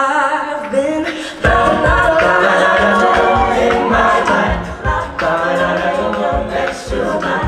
I've been down, in my. Next to.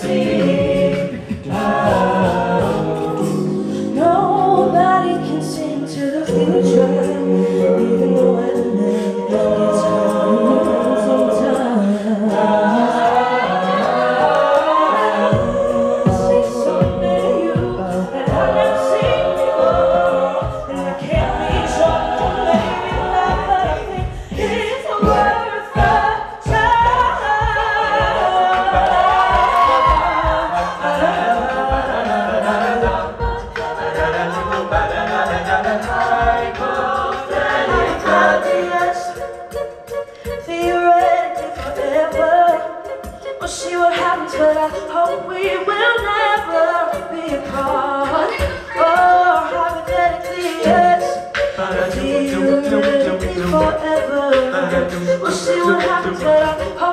see. But I hope we will never be apart. Oh, hypothetically, yes. But I deal with me forever. We'll see what happens, but I hope.